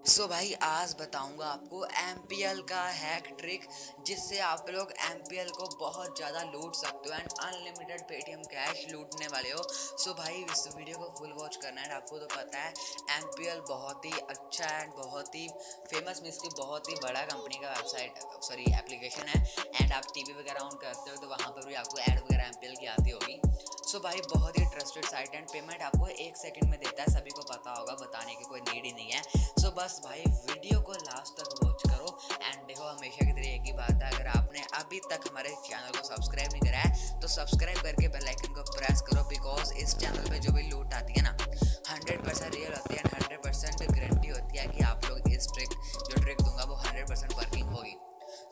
सो so, भाई, आज बताऊँगा आपको MPL का हैक ट्रिक जिससे आप लोग MPL को बहुत ज़्यादा लूट सकते हो एंड अनलिमिटेड पेटीएम कैश लूटने वाले हो। सो so, भाई, इस वीडियो को फुल वॉच करना है। आपको तो पता है MPL बहुत ही अच्छा एंड बहुत ही फ़ेमस मीन्स की बहुत ही बड़ा कंपनी का वेबसाइट सॉरी एप्लीकेशन है। एंड आप टीवी वगैरह ऑन करते हो तो वहाँ पर भी आपको एड वगैरह MPL की आती होगी। सो so, भाई, बहुत ही ट्रस्टेड साइट एंड पेमेंट आपको एक सेकंड में देता है, सभी को पता होगा, बताने की कोई नीड ही नहीं है। सो so, बस भाई वीडियो को लास्ट तक वॉच करो एंड देखो हमेशा की तरह एक ही बात है, अगर आपने अभी तक हमारे चैनल को सब्सक्राइब नहीं करा है तो सब्सक्राइब करके बेलाइकन को प्रेस करो बिकॉज़ इस चैनल पर जो भी लूट आती है ना हंड्रेड परसेंट रियल होती है एंड हंड्रेड परसेंट गारंटी होती है कि आप लोग इस ट्रिक जो ट्रिक दूँगा वो हंड्रेड परसेंट वर्किंग होगी।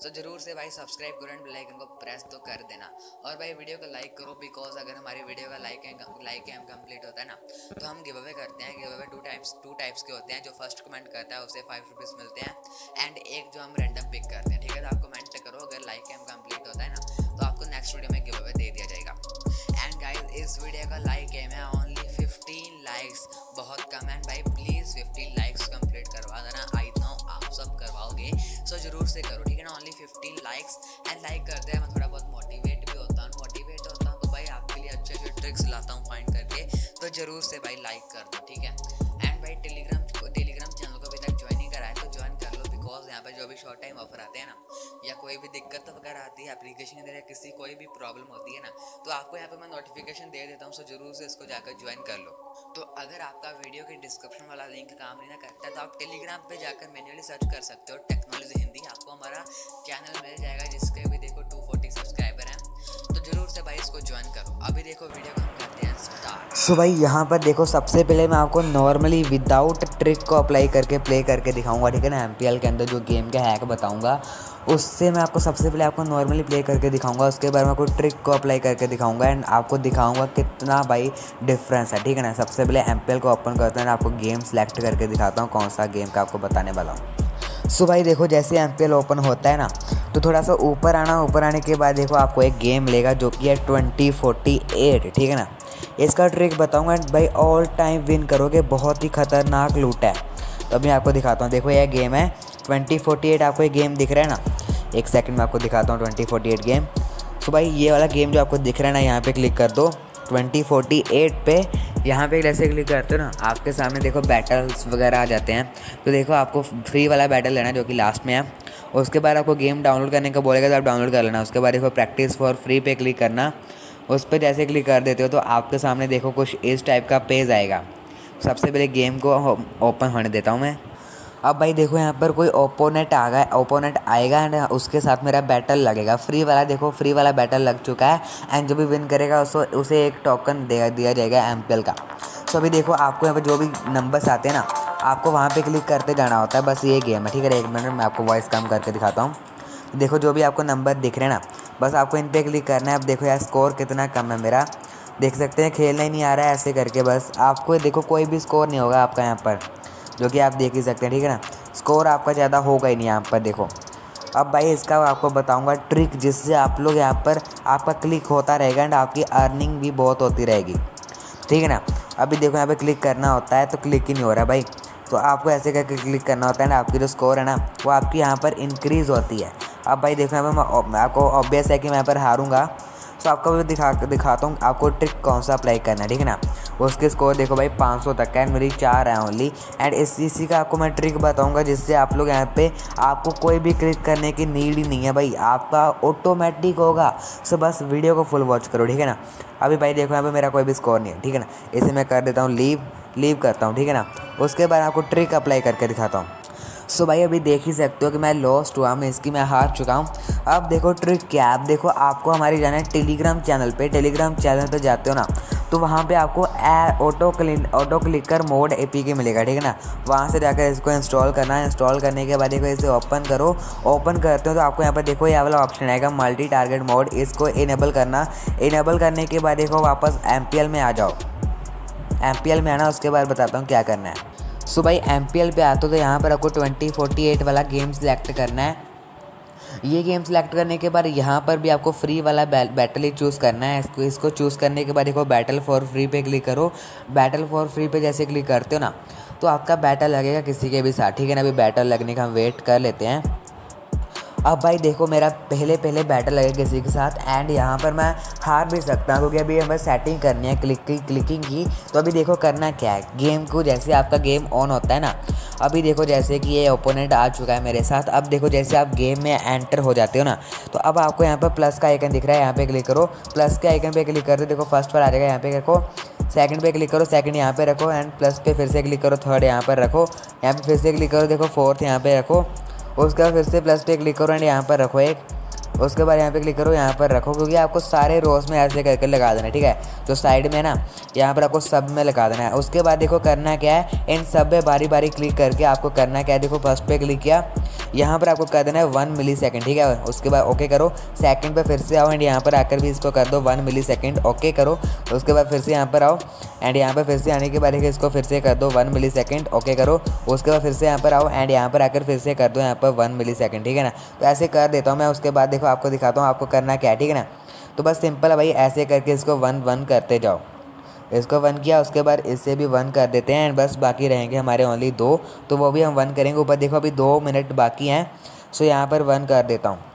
तो ज़रूर से भाई सब्सक्राइब करो एंड लाइक को प्रेस तो कर देना। और भाई वीडियो को लाइक करो बिकॉज़ अगर हमारी वीडियो का लाइक लाइक एम कंप्लीट होता है ना तो हम गिव अवे करते हैं give away two types two types के होते हैं, जो फ़र्स्ट कमेंट करता है, उसे फाइव रुपीज़ मिलते हैं एंड एक जो हम रेंडम पिक करते हैं, ठीक है? तो आप कमेंट करो, अगर लाइक एम कंप्लीट होता है ना तो आपको नेक्स्ट वीडियो में गिव अवे दे दिया जाएगा। एंड गाइज़ इस वीडियो का लाइक एम है ओनली फिफ्टीन लाइक्स बहुत कम एंड भाई प्लीज़ फिफ्टीन लाइक्स ज़रूर से करो, ठीक है ना? Only fifteen likes and like करते हैं। मैं थोड़ा बहुत मोटिवेट भी होता हूँ मोटिवेट होता हूँ तो भाई आपके लिए अच्छे अच्छे ट्रिक्स लाता हूँ फाइंड करके। तो ज़रूर से भाई लाइक कर दो, ठीक है? शॉर्ट टाइम ऑफ़र आते हैं ना, या कोई भी दिक्कत वगैरह आती है एप्लीकेशन के अंदर या किसी कोई भी प्रॉब्लम होती है ना तो आपको यहाँ पे मैं नोटिफिकेशन दे देता हूँ सो ज़रूर से इसको जाकर ज्वाइन कर लो। तो अगर आपका वीडियो के डिस्क्रिप्शन वाला लिंक काम नहीं ना करता तो आप टेलीग्राम पर जाकर मैन्युअली सर्च कर सकते हो टेक्नोलॉजी हिंदी आपको हमारा चैनल मिल जाएगा, जिसके भी देखो टू से भाई सो भाई, यहाँ पर देखो, सबसे पहले मैं आपको नॉर्मली विदाउट ट्रिक को अप्लाई करके प्ले करके दिखाऊँगा, ठीक है ना? MPL के अंदर जो गेम का हैक बताऊँगा, उससे मैं आपको सबसे पहले आपको नॉर्मली प्ले करके दिखाऊँगा, उसके बाद मैं आपको ट्रिक को अप्लाई करके दिखाऊँगा एंड आपको दिखाऊँगा कितना भाई डिफरेंस है, ठीक है ना? सबसे पहले MPL को ओपन करता हूँ आपको गेम सेलेक्ट करके दिखाता हूँ, कौन सा गेम का आपको बताने वाला हूँ। सो भाई देखो जैसे MPL ओपन होता है ना तो थोड़ा सा ऊपर आना, ऊपर आने के बाद देखो आपको एक गेम लेगा जो कि है ट्वेंटी फोर्टी एट ठीक है ना? इसका ट्रिक बताऊँगा भाई ऑल टाइम विन करोगे, बहुत ही खतरनाक लूट है। तो अभी आपको दिखाता हूँ, देखो यह गेम है ट्वेंटी फोर्टी एट आपको ये गेम दिख रहा है ना? एक सेकंड में आपको दिखाता हूँ ट्वेंटी फोर्टी एट गेम तो भाई ये वाला गेम जो आपको दिख रहा है ना, यहाँ पे क्लिक कर दो ट्वेंटी फोर्टी एट पे यहाँ पे जैसे क्लिक करते हो ना, आपके सामने देखो बैटल्स वगैरह आ जाते हैं। तो देखो आपको फ्री वाला बैटल लेना जो कि लास्ट में है। उसके बाद आपको गेम डाउनलोड करने का बोलेगा तो आप डाउनलोड कर लेना। उसके बाद देखो प्रैक्टिस फॉर फ्री पे क्लिक करना। उस पर जैसे क्लिक कर देते हो तो आपके सामने देखो कुछ इस टाइप का पेज आएगा। सबसे पहले गेम को ओपन होने देता हूँ मैं। अब भाई देखो यहाँ पर कोई ओपोनेंट आ गया ओपोनेंट आएगा एंड उसके साथ मेरा बैटल लगेगा। फ्री वाला देखो फ्री वाला बैटल लग चुका है एंड जो भी विन करेगा उसको उसे एक टोकन दे, दिया जाएगा MPL का। सो अभी देखो आपको यहाँ पर जो भी नंबर्स आते हैं ना, आपको वहाँ पे क्लिक करते जाना होता है, बस ये गेम है, ठीक है? एक मिनट मैं आपको वॉइस कम करके दिखाता हूँ। देखो जो भी आपको नंबर दिख रहे हैं ना, बस आपको इन पर क्लिक करना है। अब देखो यार स्कोर कितना कम है मेरा। देख सकते हैं, खेलना ही नहीं आ रहा है ऐसे करके बस। आपको देखो कोई भी स्कोर नहीं होगा आपका यहाँ पर। जो कि आप देख ही सकते हैं, ठीक है ना? स्कोर आपका ज़्यादा होगा ही नहीं यहाँ पर, देखो। अब भाई इसका आपको बताऊँगा ट्रिक जिससे आप लोग यहाँ पर, आपका क्लिक होता रहेगा एंड आपकी अर्निंग भी बहुत होती रहेगी, ठीक है ना? अभी देखो यहाँ पे क्लिक करना होता है तो क्लिक ही नहीं हो रहा भाई। तो आपको ऐसे करके क्लिक करना होता है ना, आपकी जो स्कोर है ना, वो आपकी यहाँ पर इंक्रीज़ होती है। अब भाई देखो यहाँ पर आपको ऑब्वियस है कि मैं यहाँ पर हारूँगा। तो आपको भी दिखा, दिखाता हूँ आपको ट्रिक कौन सा अप्लाई करना है, ठीक है ना? उसके स्कोर देखो भाई 500 तक का एंड मेरी चार है ओनली एंड इस, इसी का आपको मैं ट्रिक बताऊँगा जिससे आप लोग यहाँ पे आपको कोई भी क्लिक करने की नीड ही नहीं है भाई. आपका ऑटोमेटिक होगा। सो बस वीडियो को फुल वॉच करो, ठीक है ना? अभी भाई देखो, यहाँ पे मेरा कोई भी स्कोर नहीं है, ठीक है ना? इसे मैं कर देता हूँ लीव लीव करता हूँ, ठीक है ना? उसके बाद आपको ट्रिक अप्लाई करके दिखाता हूँ। सो भाई, अभी देख ही सकते हो कि मैं लॉस्ट हुआ, मैं इसकी मैं हार चुका हूँ। अब देखो ट्रिक क्या अब देखो, आपको हमारी जाना है टेलीग्राम चैनल पे। टेलीग्राम चैनल पे जाते हो ना तो वहाँ पे आपको auto clean auto clicker mode A P K मिलेगा, ठीक है ना? वहाँ से जाकर इसको इंस्टॉल करना है। इंस्टॉल करने के बाद देखो, इसे ओपन करो। ओपन करते हो तो आपको यहाँ पर देखो ये वाला ऑप्शन आएगा मल्टी टारगेट मोड इसको इनेबल करना। इनेबल करने के बाद देखो, वापस एमपीएल में आ जाओ। एमपीएल में आना, उसके बाद बताता हूँ क्या करना है। सो भाई एम पी एल पर आते हो तो यहाँ पर आपको ट्वेंटी फोर्टी एट वाला गेम सेलेक्ट करना है। ये गेम सेलेक्ट करने के बाद यहाँ पर भी आपको फ्री वाला बैटल ही चूज़ करना है। इसको इसको चूज़ करने के बाद देखो बैटल फॉर फ्री पे क्लिक करो। बैटल फॉर फ्री पे जैसे क्लिक करते हो ना तो आपका बैटल लगेगा किसी के भी साथ, ठीक है ना? अभी बैटल लगने का हम वेट कर लेते हैं। अब भाई देखो मेरा पहले पहले बैटल लगे किसी के साथ एंड यहाँ पर मैं हार भी सकता हूँ, क्योंकि अभी हमें सेटिंग करनी है क्लिकिंग क्लिकिंग की। तो अभी देखो करना क्या है। गेम को जैसे आपका गेम ऑन होता है ना, अभी देखो जैसे कि ये ओपोनेंट आ चुका है मेरे साथ। अब देखो जैसे आप गेम में एंटर हो जाते हो ना तो अब आपको यहाँ पर प्लस का आइकन दिख रहा है, यहाँ पे क्लिक करो। प्लस के आइकन पे क्लिक करते देखो फ़र्स्ट पर आ जाएगा, यहाँ पे देखो। सेकंड पे क्लिक करो सेकंड यहाँ पे रखो एंड प्लस पे फिर से क्लिक करो थर्ड यहाँ पर रखो। यहाँ पे फिर से क्लिक करो, देखो फोर्थ यहाँ पे रखो। उसके बाद फिर से प्लस पे क्लिक करो एंड यहाँ पर रखो एक। उसके बाद यहाँ पे क्लिक करो, यहाँ पर रखो क्योंकि आपको सारे रोज में ऐसे करके लगा देना ठीक है? तो साइड में ना, यहाँ पर आपको सब में लगा देना है। उसके बाद देखो करना क्या है, इन सब में बारी बारी क्लिक करके आपको करना क्या है? देखो फ़र्स्ट पे क्लिक किया। यहाँ पर आपको कर देना है वन मिली सेकेंड ठीक है? उसके बाद ओके करो। सेकंड पे फिर से आओ एंड यहाँ पर आकर भी इसको कर दो वन मिली सेकेंड ओके करो उसके बाद फिर से यहाँ पर आओ एंड यहाँ पर फिर से आने के बाद इसको फिर से कर दो वन मिली सेकेंड ओके करो। उसके बाद फिर से यहाँ पर आओ एंड यहाँ पर आकर फिर से कर दो यहाँ पर वन मिली सेकेंड ठीक है ना? तो ऐसे कर देता हूँ मैं, उसके बाद देखो आपको दिखाता हूँ आपको करना क्या है, ठीक है ना? तो बस सिंपल है भाई, ऐसे करके इसको वन वन करते जाओ। इसको वन किया, उसके बाद इससे भी वन कर देते हैं एंड बस बाकी रहेंगे हमारे ओनली दो। तो वो भी हम वन करेंगे। ऊपर देखो, अभी दो मिनट बाकी हैं सो यहाँ पर वन कर देता हूँ।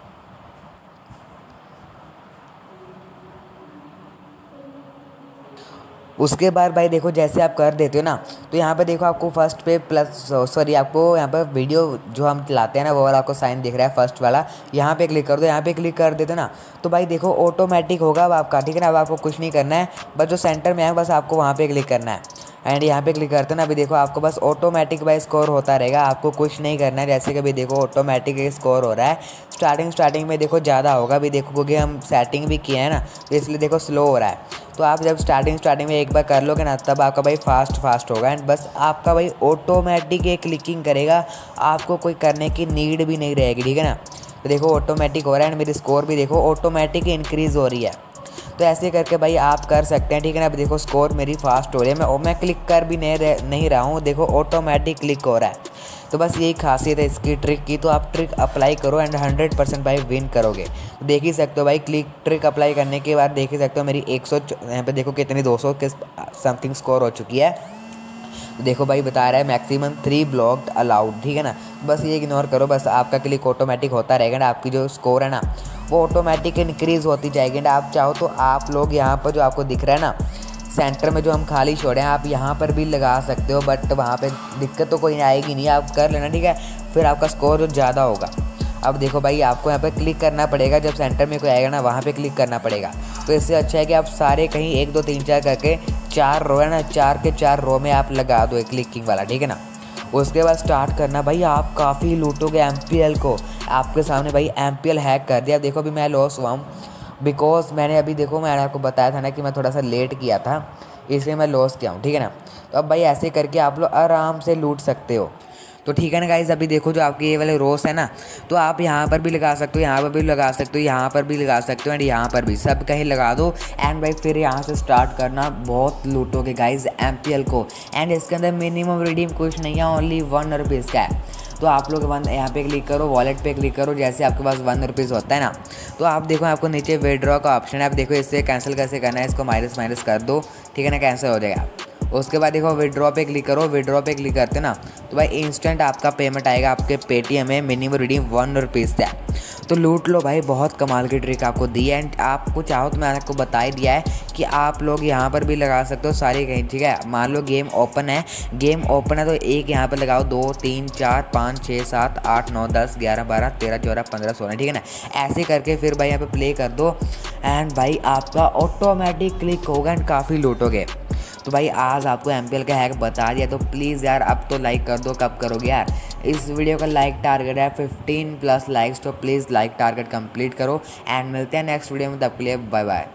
उसके बाद भाई देखो, जैसे आप कर देते हो ना तो यहाँ पे देखो आपको फ़र्स्ट पे प्लस सॉरी आपको यहाँ पर वीडियो जो हम चलाते हैं ना, वो वाला आपको साइन दिख रहा है फ़र्स्ट वाला। यहाँ पे क्लिक कर दो, यहाँ पे क्लिक कर देते हो ना तो भाई देखो ऑटोमेटिक होगा अब आपका, ठीक है ना? अब आपको कुछ नहीं करना है, बस जो सेंटर में है, बस आपको वहाँ पर क्लिक करना है। एंड यहाँ पे क्लिक करते हैं ना, अभी देखो आपको बस ऑटोमेटिक बाई स्कोर होता रहेगा, आपको कुछ नहीं करना है, जैसे कि अभी देखो ऑटोमेटिक स्कोर हो रहा है। स्टार्टिंग स्टार्टिंग में देखो ज़्यादा होगा, अभी देखो क्योंकि हम सेटिंग भी किए हैं ना तो इसलिए देखो स्लो हो रहा है। तो आप जब स्टार्टिंग स्टार्टिंग में एक बार कर लोगे ना तब आपका भाई फास्ट फास्ट होगा एंड बस आपका भाई ऑटोमेटिक ये क्लिकिंग करेगा आपको कोई करने की नीड भी नहीं रहेगी ठीक है ना? तो देखो ऑटोमेटिक हो रहा है एंड मेरी स्कोर भी देखो ऑटोमेटिक इंक्रीज़ हो रही है। तो ऐसे करके भाई आप कर सकते हैं ठीक है ना? अभी देखो स्कोर मेरी फास्ट हो रही है मैं मैं क्लिक कर भी नहीं रह, नहीं रहा हूँ देखो ऑटोमेटिक क्लिक हो रहा है। तो बस यही खासियत है इसकी ट्रिक की। तो आप ट्रिक अप्लाई करो एंड हंड्रेड परसेंट भाई विन करोगे। देख ही सकते हो भाई क्लिक ट्रिक अप्लाई करने के बाद देख ही सकते हो मेरी एक सौ यहाँ पर देखो कितनी दो सौ समथिंग स्कोर हो चुकी है। देखो भाई बता रहा है मैक्सिमम थ्री ब्लॉक अलाउड ठीक है ना? बस ये इग्नोर करो, बस आपका क्लिक ऑटोमेटिक होता रहेगा ना, आपकी जो स्कोर है ना, वो ऑटोमेटिक इंक्रीज़ होती जाएगी एंड आप चाहो तो आप लोग यहाँ पर जो आपको दिख रहा है ना सेंटर में जो हम खाली छोड़े हैं, आप यहाँ पर भी लगा सकते हो बट वहाँ पे दिक्कत तो कोई आएगी नहीं। आप कर लेना, ठीक है? फिर आपका स्कोर जो ज़्यादा होगा। अब देखो भाई, आपको यहाँ पर क्लिक करना पड़ेगा। जब सेंटर में कोई आएगा ना, वहाँ पे क्लिक करना पड़ेगा। तो इससे अच्छा है कि आप सारे कहीं एक, दो, तीन, चार करके चार रो है ना, चार के चार रो में आप लगा दो क्लिकिंग वाला, ठीक है ना? उसके बाद स्टार्ट करना। भाई, आप काफ़ी लूटोगे एमपीएल को। आपके सामने भाई एमपीएल हैक कर दिया। देखो, अभी मैं लॉस हुआ हूँ। बिकॉज़ मैंने अभी देखो, मैंने आपको बताया था ना कि मैं थोड़ा सा लेट किया था, इसलिए मैं लॉस किया हूँ, ठीक है ना? तो अब भाई ऐसे करके आप लोग आराम से लूट सकते हो। तो ठीक है ना गाइज़ अभी देखो जो आपके ये वाले रोस है ना तो आप यहाँ पर भी लगा सकते हो, यहाँ पर भी लगा सकते हो, यहाँ पर भी लगा सकते हो एंड यहाँ पर भी। सब कहीं लगा दो एंड भाई फिर यहाँ से स्टार्ट करना बहुत लूटोगे गाइज़ एम को। एंड इसके अंदर मिनिमम रिडीम कुछ नहीं है ओनली वन रुपीज़ का है। तो आप लोग वन, यहाँ पे क्लिक करो वॉलेट पे क्लिक करो, जैसे आपके पास वन रुपीज़ होता है ना। तो आप देखो आपको नीचे विड्रॉ का ऑप्शन है। आप देखो इससे कैंसिल कैसे करना है, इसको माइनस माइनस कर दो। ठीक है ना कैंसिल हो जाएगा। उसके बाद देखो विड्रॉ पे क्लिक करो विड्रॉ पे क्लिक करते ना तो भाई इंस्टेंट आपका पेमेंट आएगा, आपके पेटीएम में मिनिमम रिडीम वन रुपीज़ से। तो लूट लो भाई, बहुत कमाल की ट्रिक आपको दी है एंड आपको चाहो तो मैंने आपको बता ही दिया है कि आप लोग यहाँ पर भी लगा सकते हो सारी कहीं ठीक है? मान लो गेम ओपन है गेम ओपन है तो एक यहाँ पर लगाओ, दो, तीन, चार, पाँच छः सात, आठ, नौ, दस, ग्यारह, बारह, तेरह, चौदह, पंद्रह, सोलह, ठीक है ना? ऐसे करके फिर भाई यहाँ पर प्ले कर दो एंड भाई आपका ऑटोमेटिक क्लिक होगा एंड काफ़ी लूटोगे। तो भाई, आज आपको MPL का हैक बता दिया तो प्लीज़ यार, अब तो लाइक कर दो, कब करोगे यार? इस वीडियो का लाइक टारगेट है फिफ्टीन प्लस लाइक्स तो प्लीज़ लाइक टारगेट कंप्लीट करो एंड मिलते हैं नेक्स्ट वीडियो में, तब के लिए बाय बाय